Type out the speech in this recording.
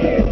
Yeah.